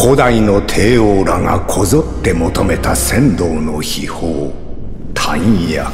古代の帝王らがこぞって求めた仙道の秘宝丹薬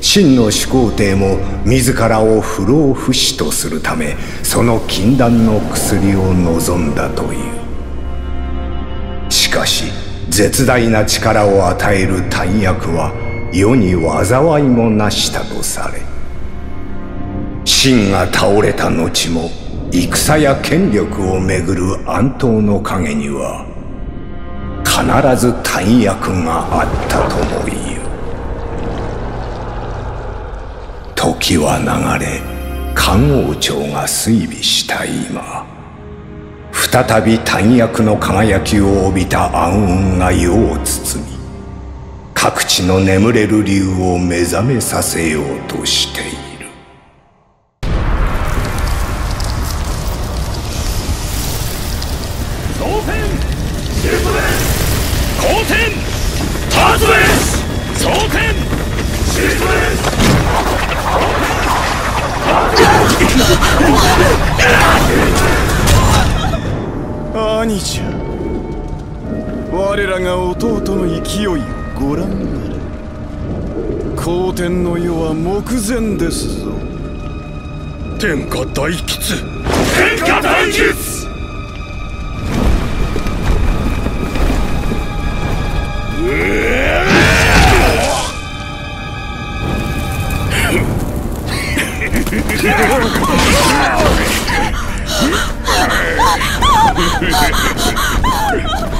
真の始皇帝も自らを不老不死とするためその禁断の薬を望んだという。しかし絶大な力を与える丹薬は世に災いもなしたとされ秦が倒れた後も戦や権力をめぐる暗闘の陰には必ず大役があったとも言う。時は流れ漢王朝が衰微した今再び大役の輝きを帯びた暗雲が世を包み各地の眠れる竜を目覚めさせようとしている。勢いをご覧なれ皇天の世は目前ですぞ。天下大吉。天下大吉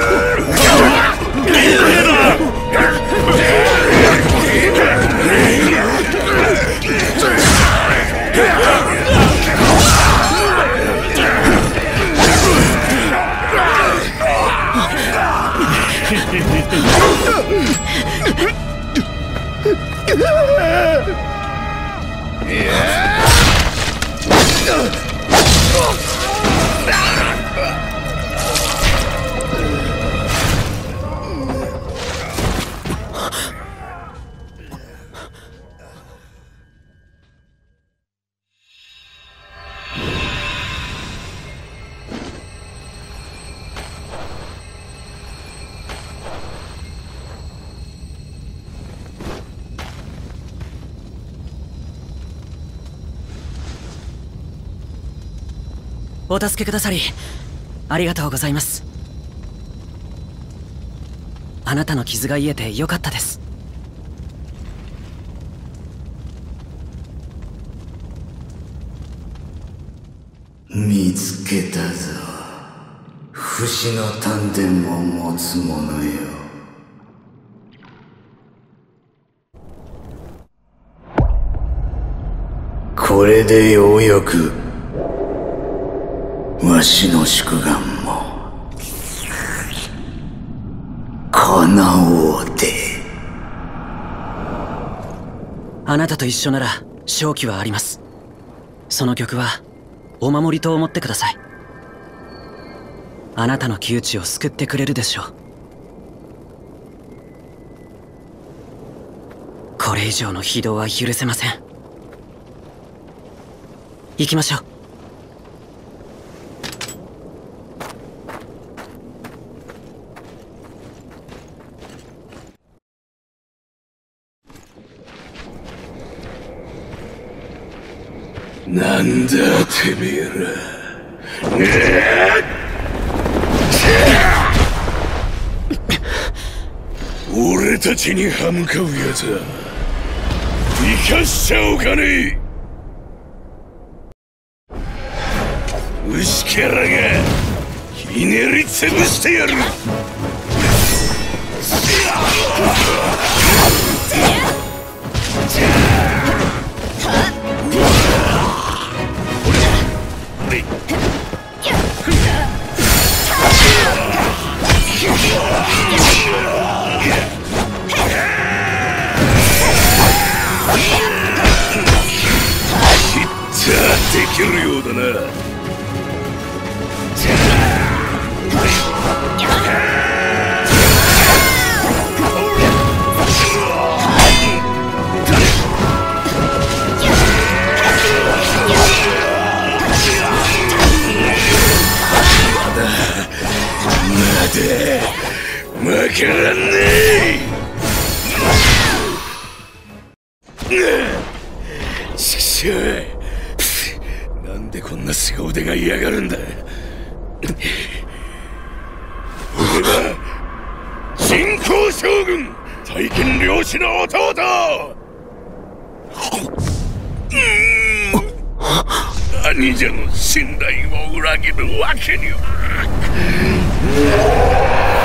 お助けくださりありがとうございます。あなたの傷が癒えてよかったです。見つけたぞ。不死の丹田を持つ者よ。これでようやくわしの祝願も叶おうて。あなたと一緒なら勝機はあります。その曲はお守りと思ってください。あなたの窮地を救ってくれるでしょう。これ以上の非道は許せません。行きましょう。なんだてめえら。俺たちに歯向かうやつは生かしちゃおかねえ。牛キャラがひねり潰してやる。できるようだな。うだなけらんねえしくしょうなんでこんな凄腕が嫌がるんだ。俺は新興将軍。大金漁師の弟。兄者の信頼を裏切るわけには。Yeah.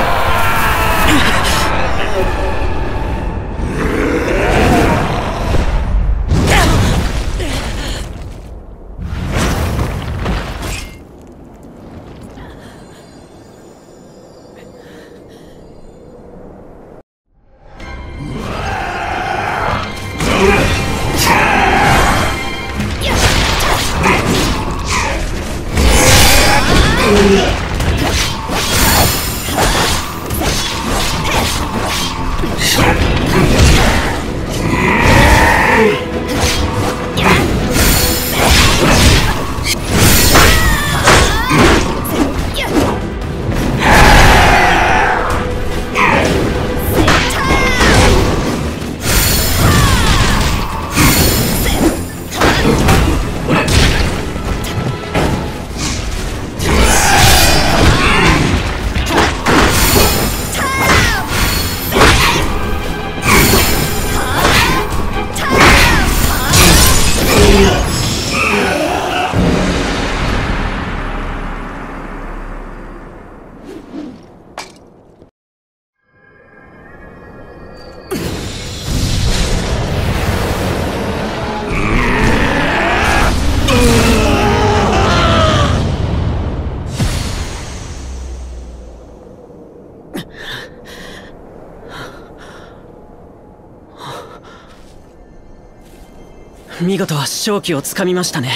見事勝機をつかみましたね。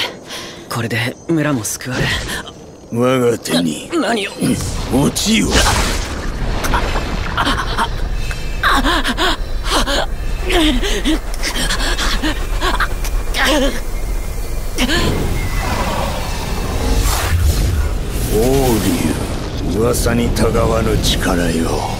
これで村も救われ。我が手に何を？落ちよ王竜噂にたがわぬ力よ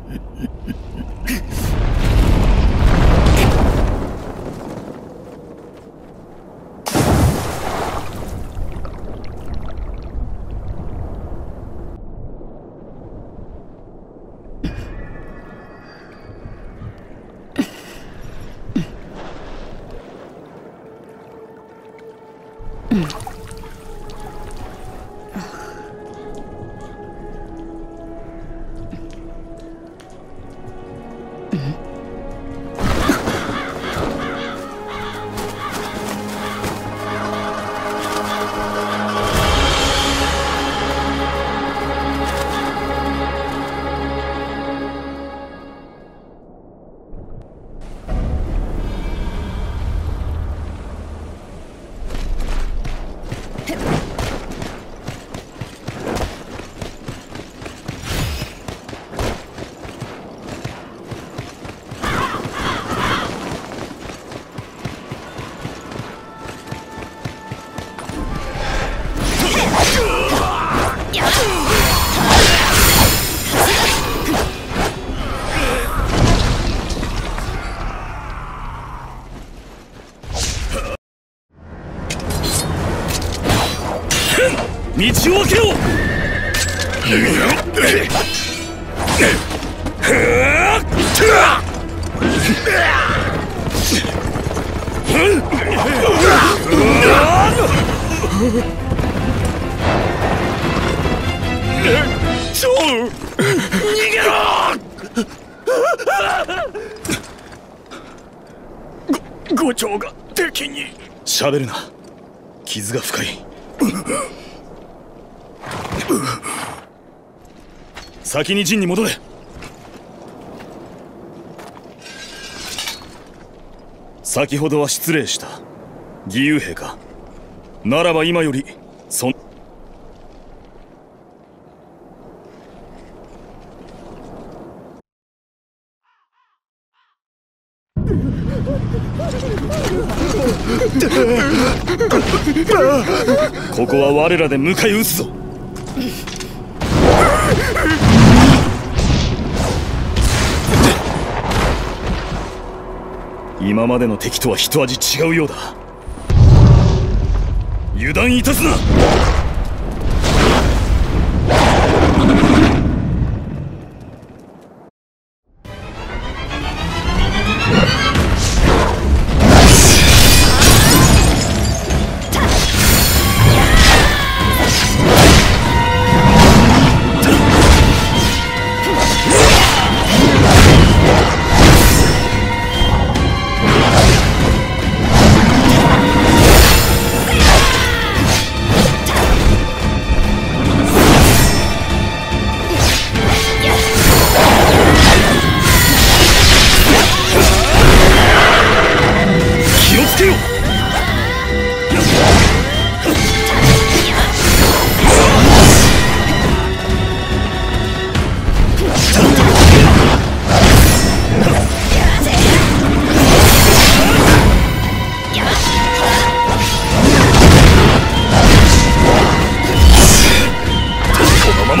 道を。開けろ五長が敵に。喋るな。傷が深い先に陣に戻れ。先ほどは失礼した。義勇兵か。ならば今よりそん。ここは我らで迎え撃つぞ。今までの敵とは一味違うようだ。油断いたすな。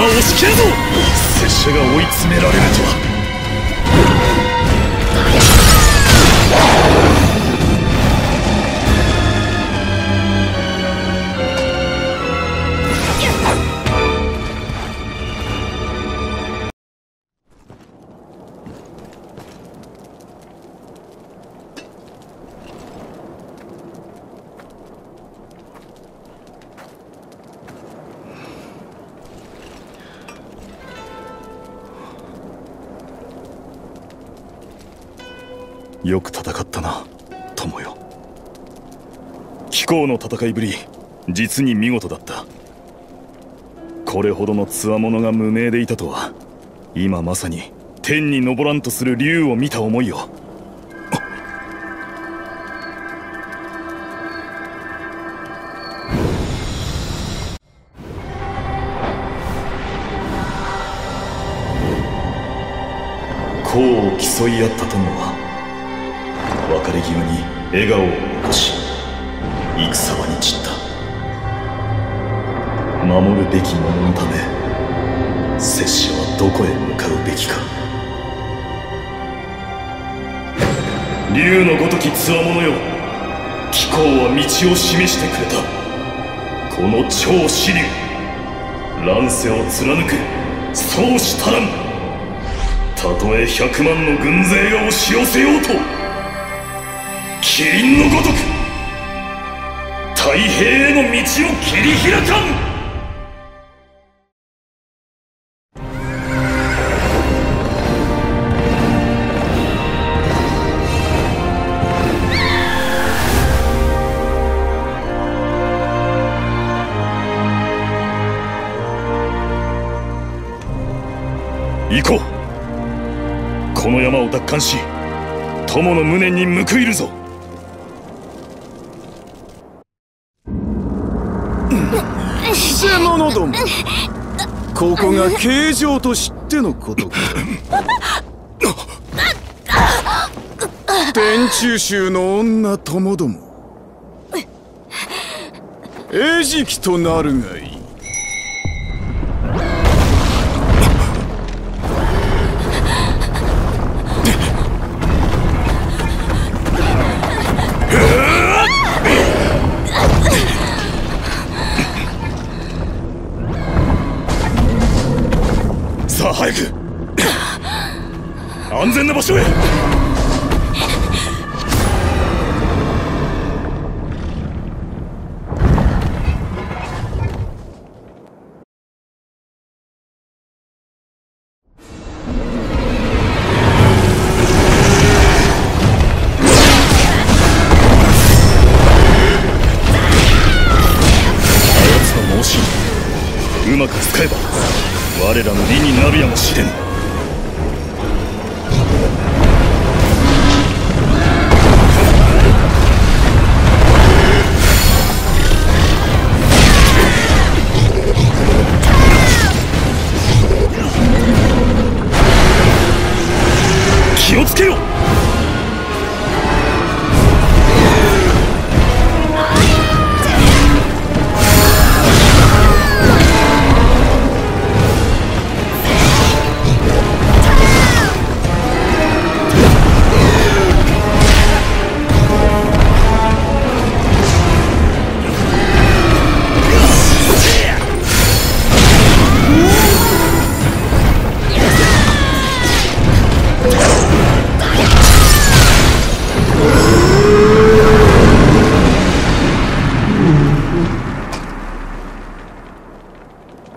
押し切るぞ。拙者が追い詰められるとは。よく戦ったな友よ。貴公の戦いぶり実に見事だった。これほどの強者が無名でいたとは今まさに天に昇らんとする竜を見た思いよ。功を競い合った友は別れ際に笑顔を残し戦場に散った。守るべき者ののため拙者はどこへ向かうべきか。竜のごとき強者よ貴公は道を示してくれた。この超支流乱世を貫く宗師たらん。たとえ百万の軍勢が押し寄せようとキリンのごとく太平への道を切り開かん。行こう。この山を奪還し友の無念に報いるぞ。偽者ども。ここが形状と知ってのことか。天中衆の女ともども。餌食となるがいい。全な場所へ。操の猛進うまく使えば我らの利になるやもしれぬ。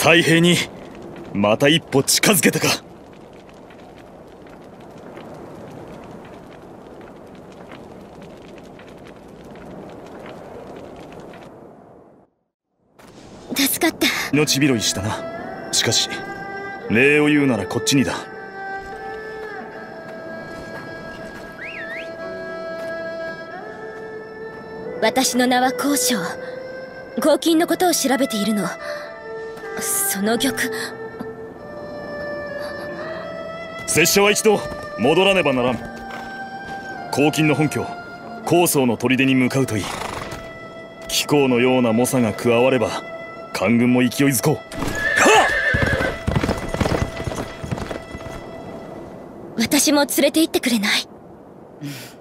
太平にまた一歩近づけたか。助かった。命拾いしたな。しかし礼を言うならこっちにだ。私の名は高尚。合金のことを調べているのその玉拙者は一度戻らねばならん。黄金の本拠高層の砦に向かうといい。貴公のような猛者が加われば官軍も勢いづこう。私も連れて行ってくれない、うん